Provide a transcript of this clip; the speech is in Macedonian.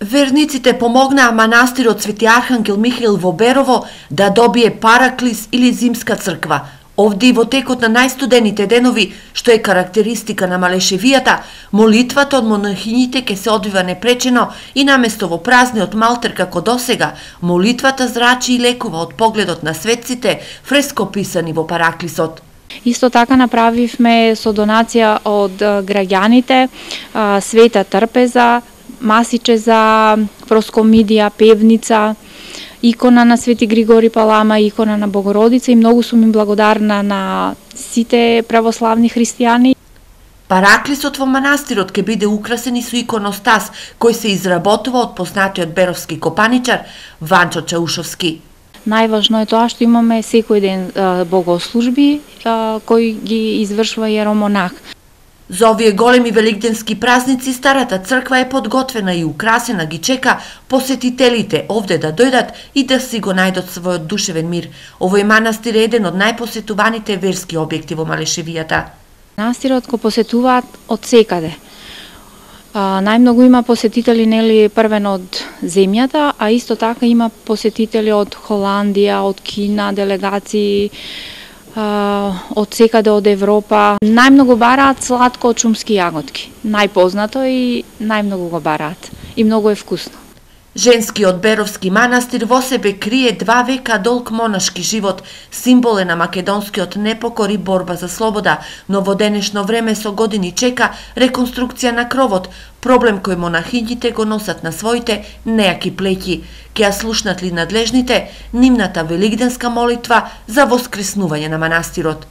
Верниците помогнаа манастирот Свети Архангел Михаил во Берово да добие параклис или зимска црква. Овде и во текот на најстудените денови, што е карактеристика на Малешевијата, молитвата од монахините ке се одвива непречено и наместо во празниот малтер како досега, молитвата зрачи и лекува од погледот на светците, фреско писани во параклисот. Исто така направивме со донација од граѓаните света трпеза, масиче за проскомидија, певница, икона на Свети Григори Палама, икона на Богородица и многу сум им благодарна на сите православни христијани. Параклисот во манастирот ќе биде украсен и со иконостас, кој се изработува од познатиот беровски копаничар Ванчо Чаушовски. Најважно е тоа што имаме секој ден богослужби кои ги извршува јеромонах. За овие големи великденски празници старата црква е подготвена и украсена ги чека посетителите овде да дојдат и да си го најдат својот душевен мир. Овој манастир е еден од најпосетуваните верски објекти во Малешевијата. Манастирот го посетуваат од секаде. А, најмногу има посетители нели првен од земјата, а исто така има посетители од Холандија, од Кина, делегации од секаде од Европа. Најмногу бараат сладко од шумски јагодки. Најпознато и најмногу го бараат. И многу е вкусно. Женскиот Беровски манастир во себе крие два века долг монашки живот, символ е на македонскиот непокор и борба за слобода, но во денешно време со години чека реконструкција на кровот, проблем кој монахињите го носат на своите неаки плеќи. Ке ја слушнат ли надлежните нивната велигденска молитва за воскреснување на манастирот.